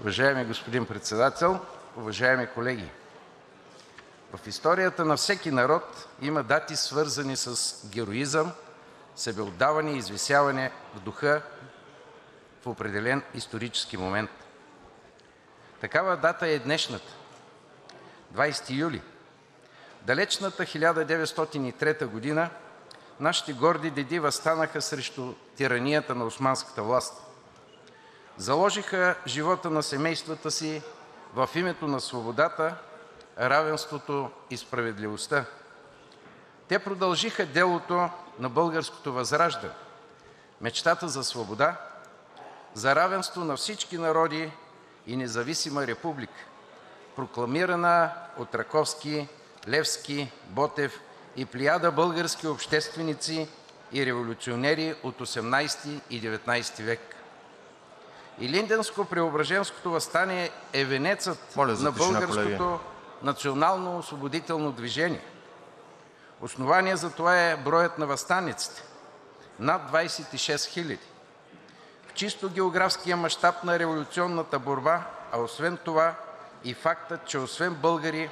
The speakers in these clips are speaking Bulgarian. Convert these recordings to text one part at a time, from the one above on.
Уважаеми господин Председател, уважаеми колеги! В историята на всеки народ има дати, свързани с героизъм, себеотдаване и извисяване в духа в определен исторически момент. Такава дата е днешната – 20 юли. Далечната 1903 г. нашите горди деди въстанаха срещу тиранията на османската власт. Заложиха живота на семействата си в името на свободата, равенството и справедливостта. Те продължиха делото на българското възраждане, мечтата за свобода, за равенство на всички народи и независима република, прокламирана от Раковски, Левски, Ботев и плеяда български общественици и революционери от 18 и 19 век. Илинденско-Преображенското въстание е венецът на българското национално освободително движение. Основание за това е броят на въстаниците – над 26 хиляди. В чисто географския мащаб на революционната борба, а освен това и фактът, че освен българи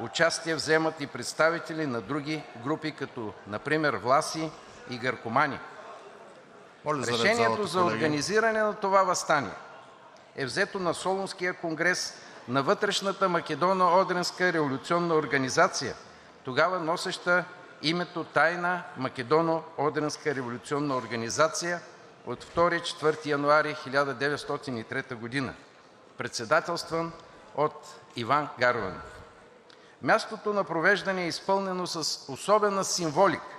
участие вземат и представители на други групи, като например власи и гъркомани. Моля за ред в Решението за организиране на това въстание е взето на Солунския конгрес на Вътрешната македоно-одринска революционна организация, тогава носеща името Тайна македоно-одринска революционна организация от 2 – 4 януари 1903 г., председателстван от Иван Гарванов. Мястото на провеждане е изпълнено с особена символика,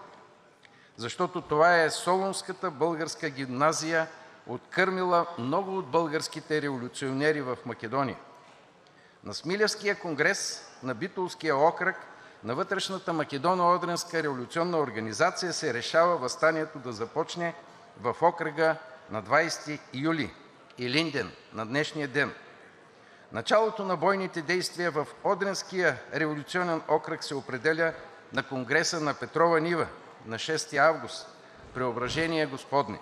защото това е Солунската българска гимназия, откърмила много от българските революционери в Македония. На Смилявския конгрес на Битолския окръг на Вътрешната македоно-одринска революционна организация се решава въстанието да започне в окръга на 20 юли – Илинден, на днешния ден. Началото на бойните действия в Одринския революционен окръг се определя на конгреса на Петрова нива на 6 август – Преображение Господне.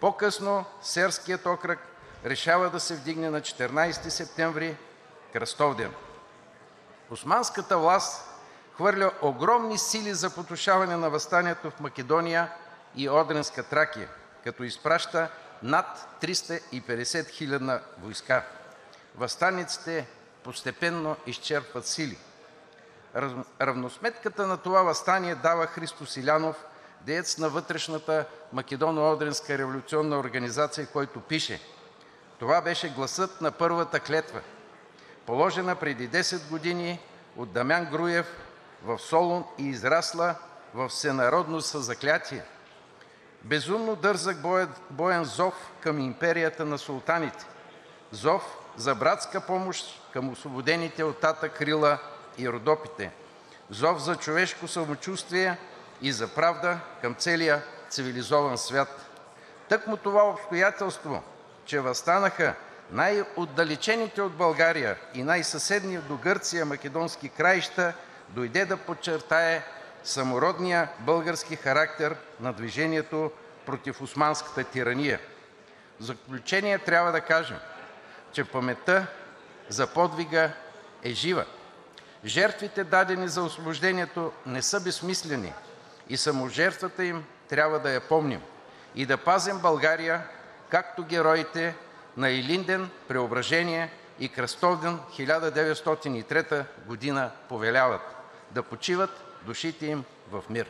По-късно Серският окръг решава да се вдигне на 14 септември – Кръстовден. Османската власт хвърля огромни сили за потушаване на въстанието в Македония и Одринска Тракия, като изпраща над 350 хилядна войска. Въстаниците постепенно изчерпват сили. Равносметката на това въстание дава Христо Силянов, деец на Вътрешната македоно-одринска революционна организация, който пише: „Това беше гласът на първата клетва, положена преди 10 години от Дамян Груев в Солун и израсла в всенародно съзаклятие. Безумно дързък боен зов към империята на султаните, зов за братска помощ към освободените от Тата Крила и Родопите, зов за човешко самочувствие и за правда към целия цивилизован свят. Тъкмо това обстоятелство, че въстанаха най-отдалечените от България и най-съседни до Гърция македонски краища, дойде да подчертае самородния български характер на движението против османската тирания. В заключение трябва да кажем, че паметта за подвига е жива. Жертвите, дадени за освобождението, не са безсмислени и саможертвата им трябва да я помним и да пазим България, както героите на Илинден, Преображение и Кръстовден 1903 г. повеляват. Да почиват душите им в мир!